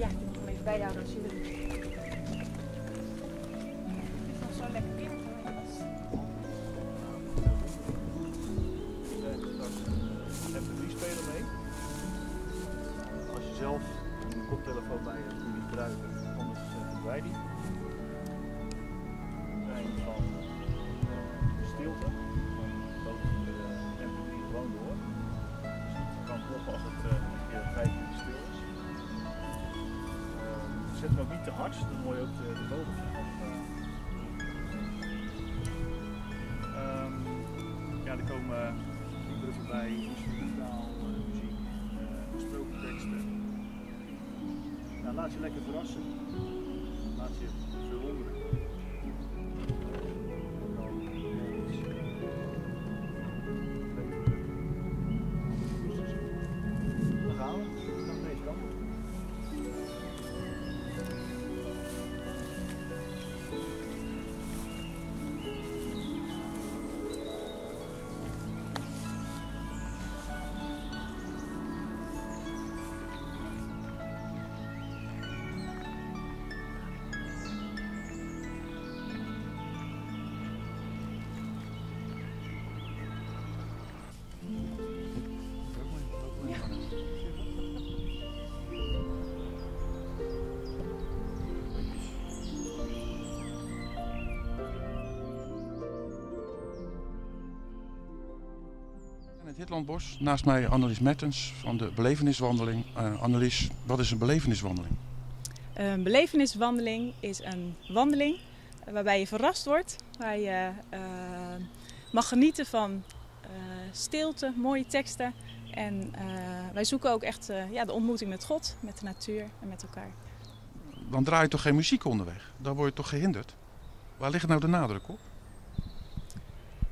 Ja, ik moet hem even bijhouden als je wil. Het is nog zo lekker weer. MP3-speler mee. Als je zelf een koptelefoon bij hebt, kun je die gebruiken. Anders uh, wij die. Zet hem ook niet te hard, dan hoor je ook de, de boven. Um, ja, er komen liederen voorbij, instrumentaal, muziek, uh, gesproken teksten. Nou, laat je lekker verrassen. Laat je verwonderen. Hitlandbos, naast mij Annelies Mertens van de beleveniswandeling. Uh, Annelies, wat is een beleveniswandeling? Een beleveniswandeling is een wandeling waarbij je verrast wordt, waar je uh, mag genieten van uh, stilte, mooie teksten. En wij zoeken ook echt ja, de ontmoeting met God, met de natuur en met elkaar. Dan draai je toch geen muziek onderweg? Dan word je toch gehinderd? Waar ligt nou de nadruk op?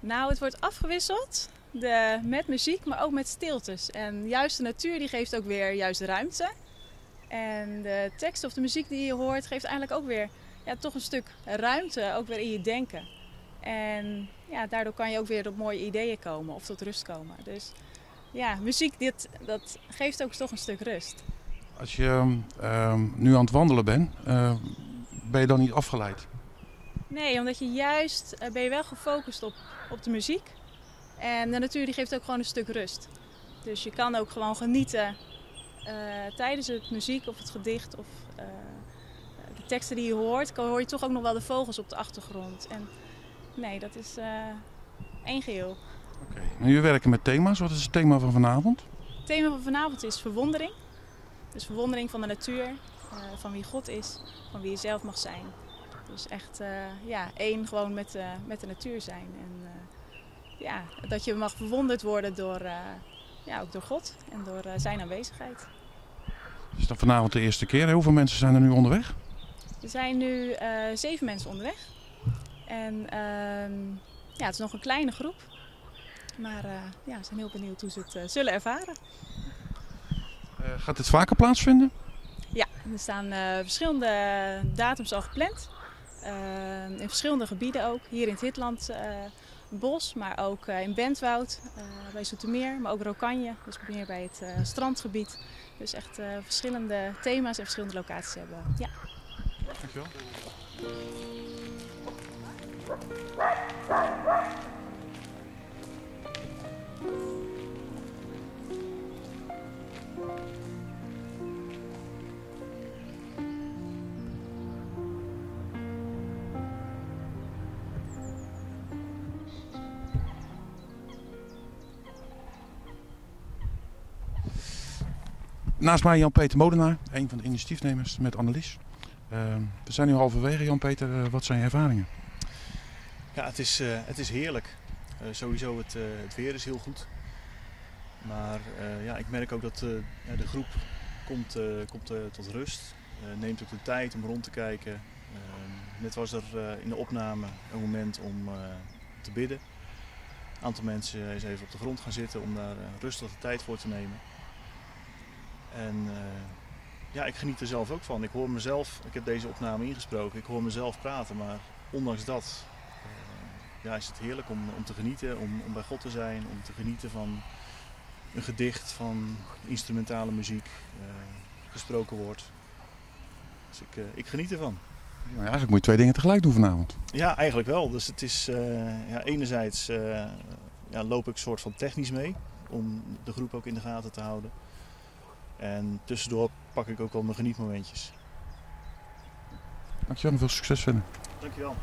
Nou, het wordt afgewisseld de, met muziek, maar ook met stiltes. En juist de natuur die geeft ook weer juist ruimte. En de tekst of de muziek die je hoort geeft eigenlijk ook weer ja, toch een stuk ruimte, ook weer in je denken. En ja, daardoor kan je ook weer op mooie ideeën komen of tot rust komen. Dus ja, muziek dit, dat geeft ook toch een stuk rust. Als je uh, nu aan het wandelen bent, uh, ben je dan niet afgeleid? Nee, omdat je juist uh, ben je wel gefocust op, op de muziek. En de natuur die geeft ook gewoon een stuk rust. Dus je kan ook gewoon genieten uh, tijdens het muziek of het gedicht of uh, de teksten die je hoort. hoor je toch ook nog wel de vogels op de achtergrond. En nee, dat is uh, één geheel. Oké, okay. en jullie werken met thema's. Wat is het thema van vanavond? Het thema van vanavond is verwondering. Dus verwondering van de natuur, van wie God is, van wie je zelf mag zijn. Dus echt ja, één gewoon met, met de natuur zijn. En, ja, dat je mag verwonderd worden door, uh, ja, ook door God en door uh, zijn aanwezigheid. Is dat vanavond de eerste keer? Hoeveel mensen zijn er nu onderweg? Er zijn nu uh, zeven mensen onderweg. En ja, het is nog een kleine groep. Maar ja, we zijn heel benieuwd hoe ze het zullen ervaren. gaat dit vaker plaatsvinden? Ja, er staan verschillende datums al gepland. in verschillende gebieden ook. Hier in het Hitland bos, maar ook uh, in Bentwoud, uh, bij Zoetermeer, maar ook Rokanje, dus meer bij het uh, strandgebied. Dus echt verschillende thema's en verschillende locaties hebben. Ja. Dankjewel. Naast mij Jan-Peter Molenaar, een van de initiatiefnemers met Annelies. Uh, we zijn nu halverwege, Jan-Peter. Uh, wat zijn je ervaringen? Ja, het is, uh, het is heerlijk. sowieso het, het weer is heel goed. Maar ja, ik merk ook dat de groep komt, komt tot rust. neemt ook de tijd om rond te kijken. Ehm, net was er in de opname een moment om te bidden. Een aantal mensen is even op de grond gaan zitten om daar rustig de tijd voor te nemen. En eh, ja, ik geniet er zelf ook van. Ik hoor mezelf, ik heb deze opname ingesproken, ik hoor mezelf praten, maar ondanks dat eh, ja, is het heerlijk om, om te genieten, om, om bij God te zijn, om te genieten van een gedicht, van instrumentale muziek, eh, gesproken woord. Dus ik, ik geniet ervan. Ja, eigenlijk moet je twee dingen tegelijk doen vanavond. Ja, eigenlijk wel. Dus het is ja, enerzijds ja, loop ik soort van technisch mee om de groep ook in de gaten te houden. En tussendoor pak ik ook wel mijn genietmomentjes. Dankjewel en veel succes vinden. Dankjewel.